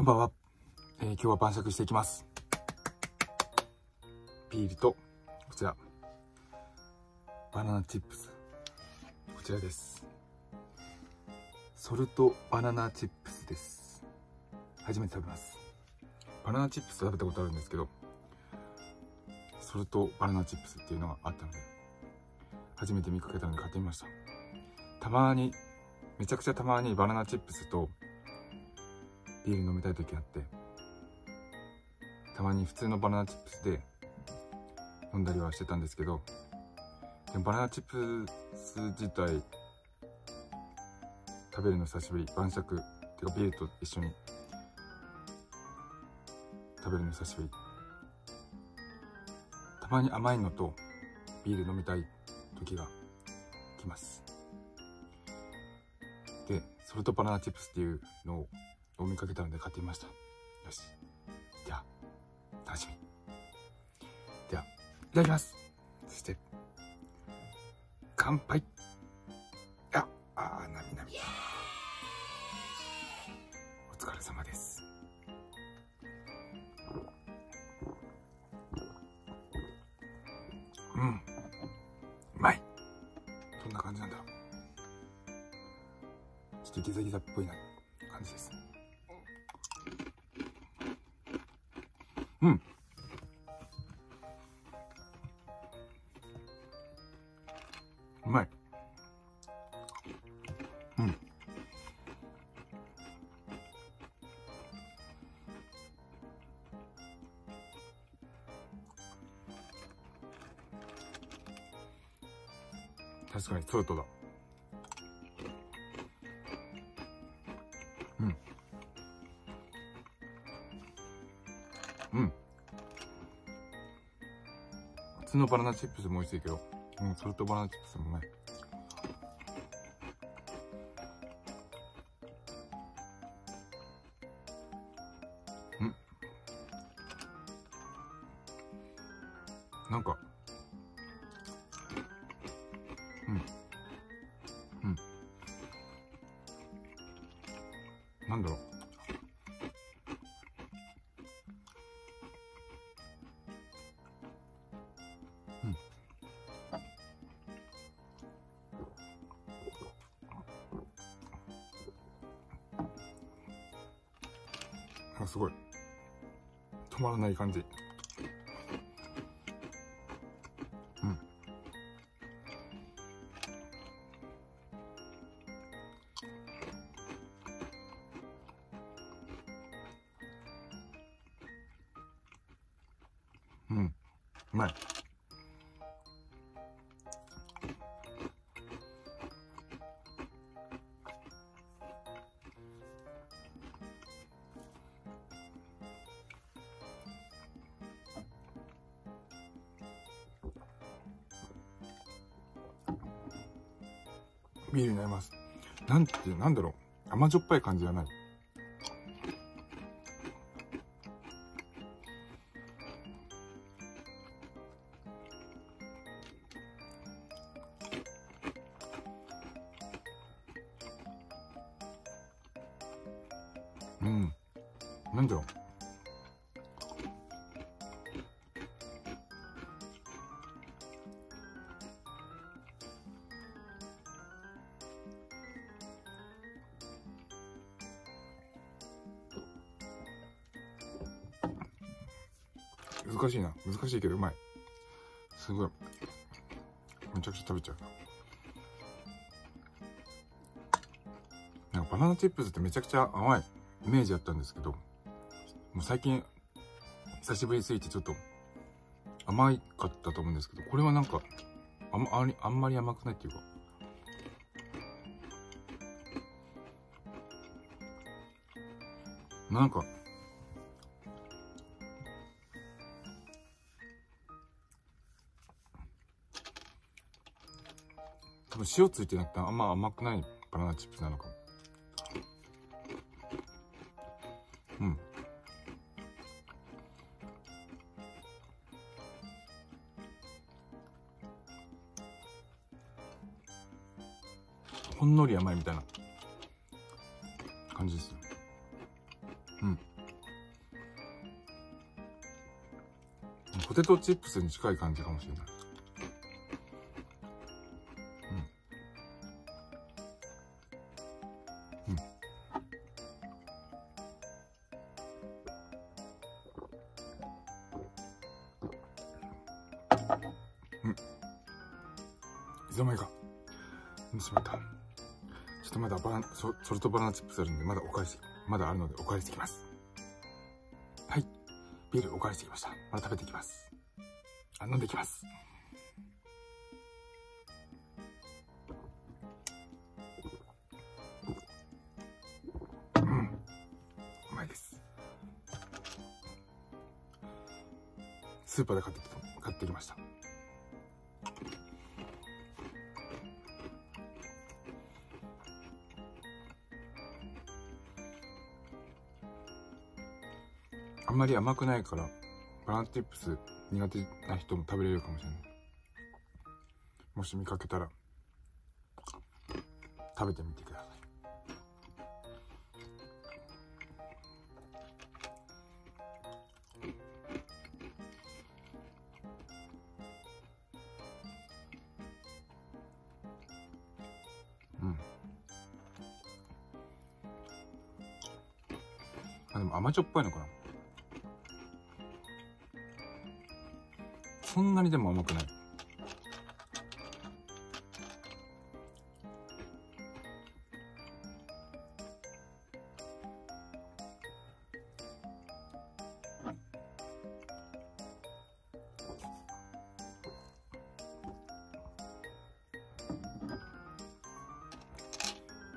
こんばんは、えー、今日は晩酌していきます。ビールとこちら。バナナチップス。こちらです。ソルトバナナチップスです。初めて食べます。バナナチップス食べたことあるんですけどソルトバナナチップスっていうのがあったので初めて見かけたので買ってみました。たまにめちゃくちゃたまにバナナチップスとビール飲みたい時あってたまに普通のバナナチップスで飲んだりはしてたんですけどでもバナナチップス自体食べるの久しぶり晩酌てかビールと一緒に食べるの久しぶり。たまに甘いのとビール飲みたい時が来ます。でソルトバナナチップスっていうのをを見かけたので買ってみました。よし。では楽しみ。ではいただきます。そして乾杯。ああなみなみ。お疲れ様です。うん。うまい。どんな感じなんだろう。ちょっとギザギザっぽいなうまい。うん。確かにソルトだ。うん。うん。普通のバナナチップスも美味しいけど、うん、ソルトバナナチップスもねん。なんかあすごい。止まらない感じ。うん。うん。うまい。ビールになります。なんてなんだろう。甘じょっぱい感じじゃない。うん。なんだろう。難しいな。難しいけどうまい。すごい。めちゃくちゃ食べちゃう。なんかバナナチップスってめちゃくちゃ甘いイメージあったんですけどもう最近久しぶりすぎてちょっと甘いかったと思うんですけどこれはなんかあんああんまり甘くないっていうか。なんか分塩ついてなくてあんま甘くないバナナチップスなのかも。うん。ほんのり甘いみたいな感じですようんポテトチップスに近い感じかもしれないうん。いつの間にかしまった。ちょっとまだバナソソルトバナナチップスあるんでまだお返しまだあるのでお返してきます。はい。ビールお返してきました。まだ食べていきます。あ飲んでいきます。うん。うまいです。スーパーで買ってきた買ってきました。あんまり甘くないからバナナチップス苦手な人も食べれるかもしれない。もし見かけたら食べてみてください。うん。あでも甘じょっぱいのかな。そんなにでも甘くない。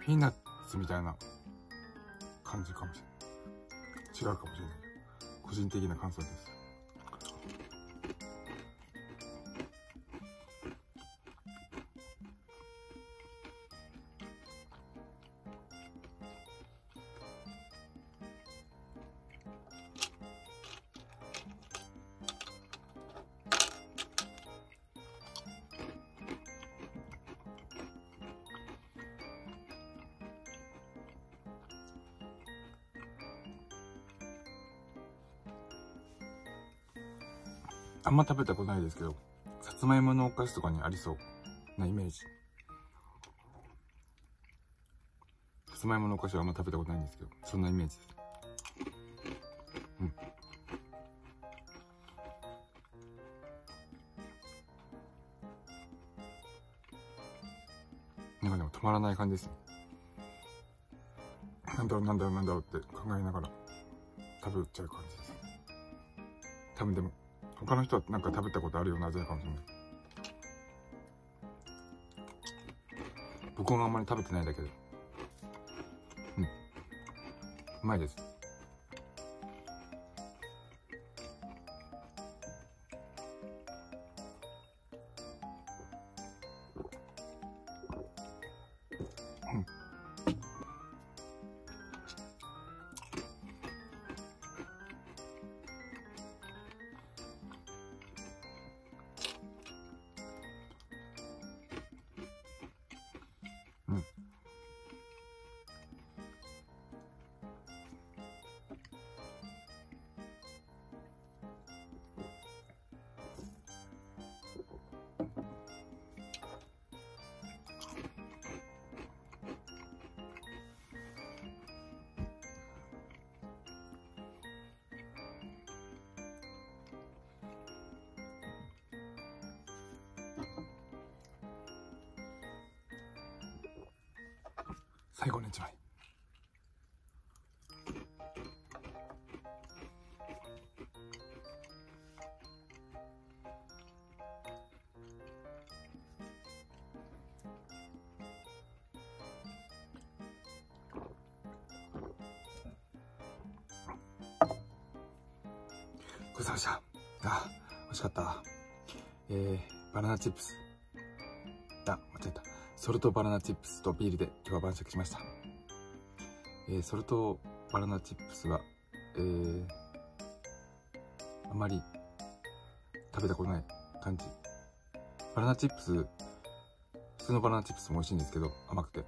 ピーナッツみたいな感じかもしれない。違うかもしれない。個人的な感想です。あんま食べたことないですけど、さつまいものお菓子とかにありそうなイメージ。さつまいものお菓子はあんま食べたことないんですけど、そんなイメージです。うん。なんかでも止まらない感じですね。なんだろうなんだろうなんだろうって考えながら食べちゃう感じです。多分でも他の人はなんか食べたことあるような味かもしれない。僕があんまり食べてないだけで。うん。うまいです。最後の一枚。ごちそうさまでした。あ美味しかった。えー、バナナチップス。あ間違えた。ソルトバナナチップスとビールで今日は晩酌しました。えー、ソルトバナナチップスは、えー、あまり食べたことない感じ。バナナチップス、普通のバナナチップスも美味しいんですけど、甘くて。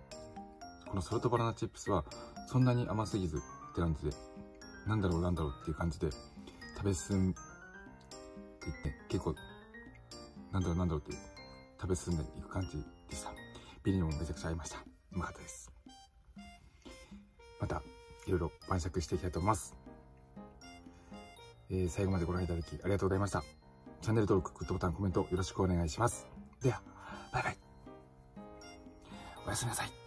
このソルトバナナチップスはそんなに甘すぎずって感じで、なんだろうなんだろうっていう感じで、食べ進、言って結構なんだろうなんだろうって食べ進んでいく感じでしたビリノもめちゃくちゃ合いました。うまかったです。またいろいろ晩酌していきたいと思います。えー、最後までご覧いただきありがとうございました。チャンネル登録グッドボタンコメントよろしくお願いします。ではバイバイ。おやすみなさい。